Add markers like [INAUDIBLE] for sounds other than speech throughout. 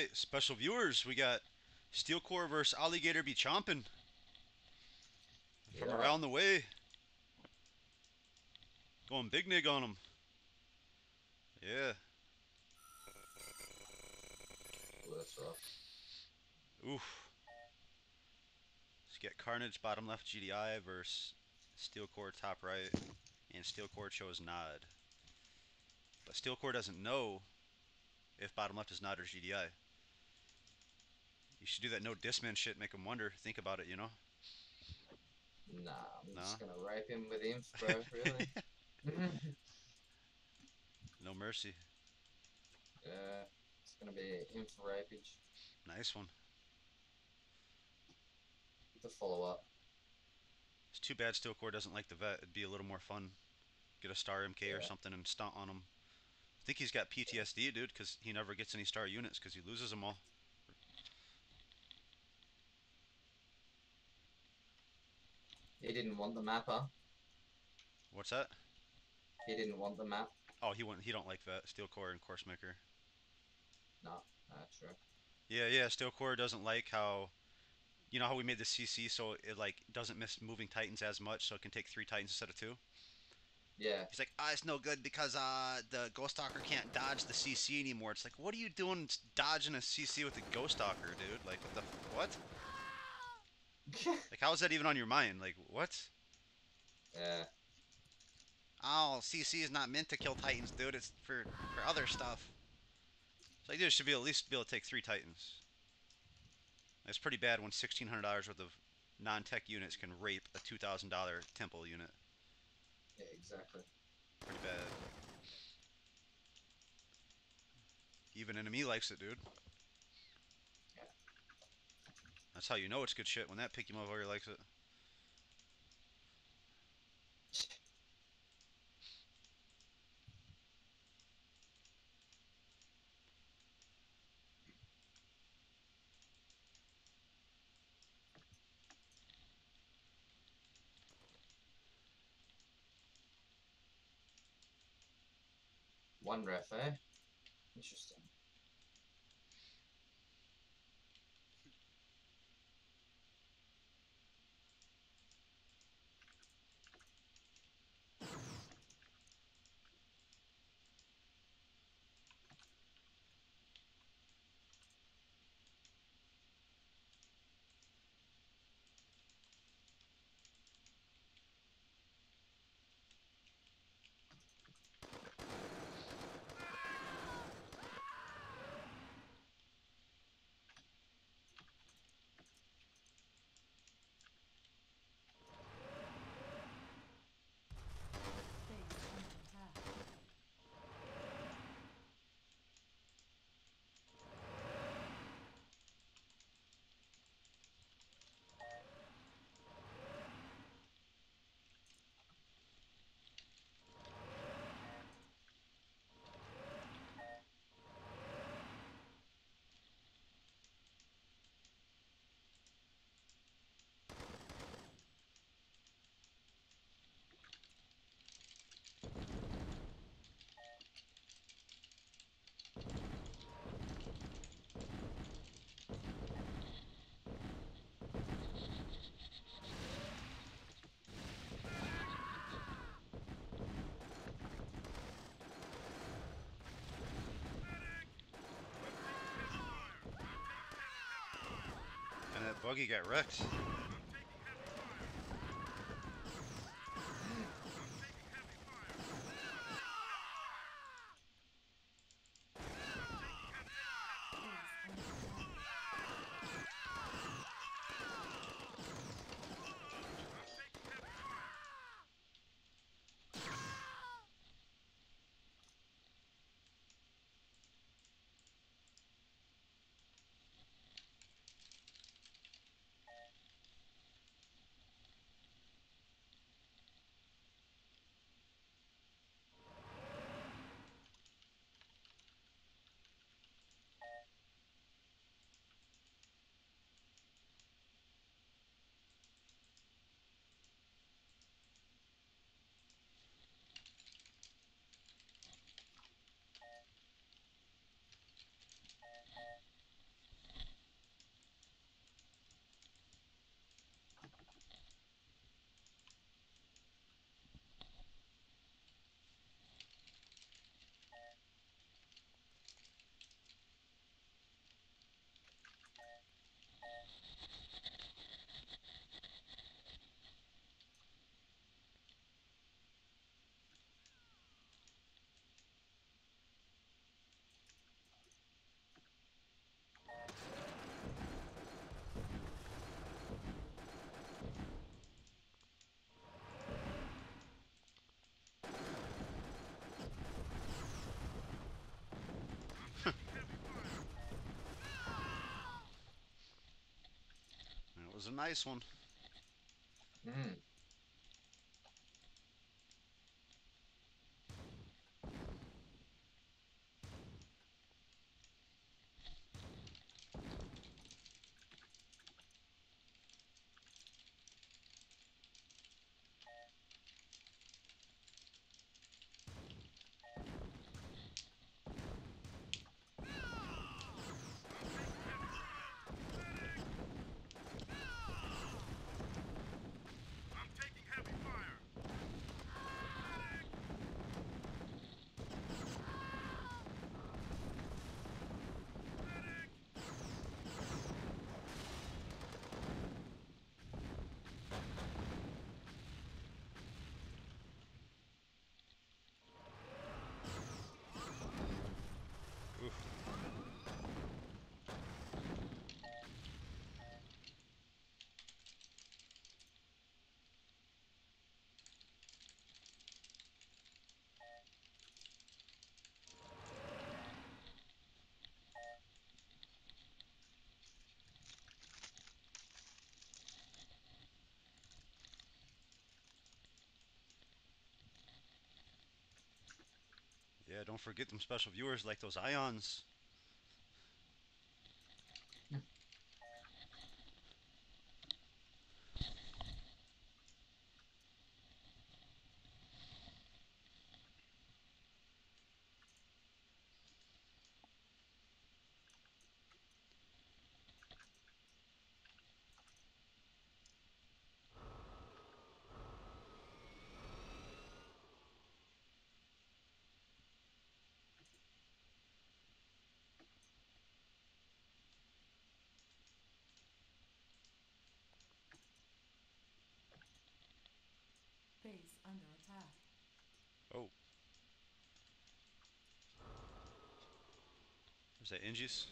right, special viewers, we got Steel Core versus Alligator be chomping from Yeah. around the way. Going big nig on him. Yeah. Ooh, that's rough. Oof. Let's get Carnage bottom left GDI versus Steel Core top right, and Steel Core chose Nod. But Steel Core doesn't know if bottom left is Nod or GDI. You should do that no disman shit, make him wonder. Think about it, you know? Nah, I'm No? just gonna rape him with inf, bro. [LAUGHS] Really? [LAUGHS] No mercy. yeah, it's gonna be inf rapage. Nice one. The follow up. It's too bad Steel Core doesn't like the vet. It'd be a little more fun. Get a star MK or something and stunt on him. I think he's got PTSD, dude, because he never gets any star units because he loses them all. He didn't want the map, huh? What's that? He didn't want the map. Oh, he wouldn't. He don't like that Steel Core and Course Maker. No, that's true. Yeah, yeah. Steel Core doesn't like how, you know how we made the CC so it like doesn't miss moving Titans as much, so it can take three Titans instead of two. Yeah, He's like, ah, it's no good because uh the Ghost Stalker can't dodge the CC anymore. It's like, what are you doing dodging a CC with the Ghost Stalker, dude? Like, what the what? [LAUGHS] Like, how is that even on your mind? Like, what? yeah. Oh, CC is not meant to kill Titans, dude. It's for for other stuff. It's like, dude, it should be at least be able to take three Titans. It's pretty bad when sixteen hundred dollars worth of non-tech units can rape a two thousand dollar temple unit. Yeah, exactly. Pretty bad. Even enemy likes it, dude. That's how you know it's good shit when that picky motherfucker likes it. One ref, eh? Interesting. Buggy got wrecked. Was a nice one. Mm. Don't forget them special viewers like those ions. Base under attack. Oh. Is that Inges?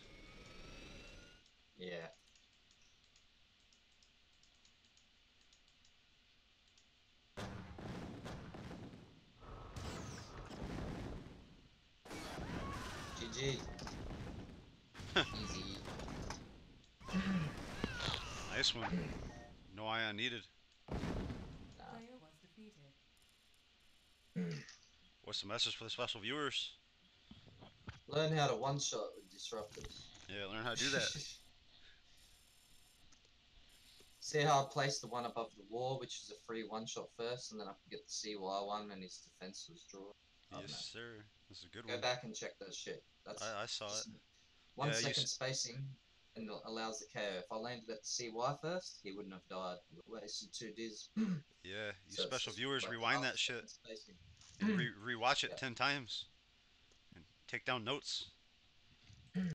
Yeah. GG. [LAUGHS] Easy. Nice one. No ion needed. What's the message for the special viewers? Learn how to one shot with disruptors. Yeah, learn how to do that. [LAUGHS] See how I placed the one above the wall, which is a free one shot first, and then I can get the CY one and his defense was drawn. Yes, sir. That's a good know. one. Go back and check that shit. That's I, I saw it. one Yeah, second spacing and allows the KO. If I landed at the CY first, he wouldn't have died. Wasted two diz. [CLEARS THROAT] Yeah, you So special viewers, rewind that shit. spacing. And Re- mm. rewatch it ten times, and take down notes.